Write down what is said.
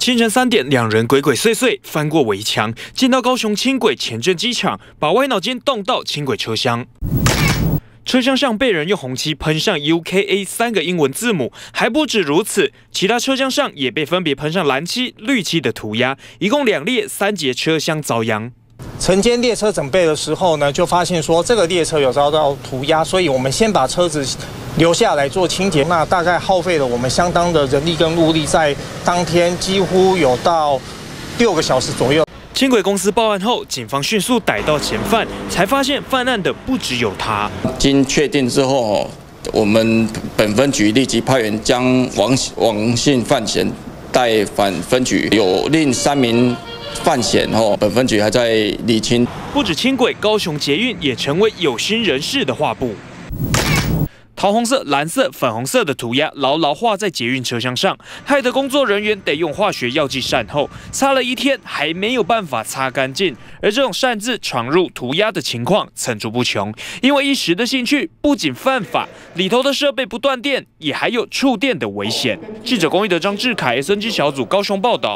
清晨三点，两人鬼鬼祟祟翻过围墙，进到高雄轻轨前镇机场，把歪脑筋动到轻轨车厢。车厢上被人用红漆喷上 UKA 三个英文字母，还不止如此，其他车厢上也被分别喷上蓝漆、绿漆的涂鸦，一共两列三节车厢遭殃。晨间列车准备的时候呢，就发现说这个列车有遭到涂鸦，所以我们先把车子留下来做清洁。那大概耗费了我们相当的人力跟物力，在当天几乎有到六个小时左右。轻轨公司报案后，警方迅速逮到嫌犯，才发现犯案的不只有他。经确定之后，我们本分局立即派员将王王姓犯嫌带返分局，有另三名。犯险哦，本分局还在理清。不止轻轨，高雄捷运也成为有心人士的画布。桃红色、蓝色、粉红色的涂鸦牢牢画在捷运车厢上，害得工作人员得用化学药剂善后，擦了一天还没有办法擦干净。而这种擅自闯入涂鸦的情况层出不穷，因为一时的兴趣不仅犯法，里头的设备不断电，也还有触电的危险。记者公益德、张志凯，SNG 小组高雄报道。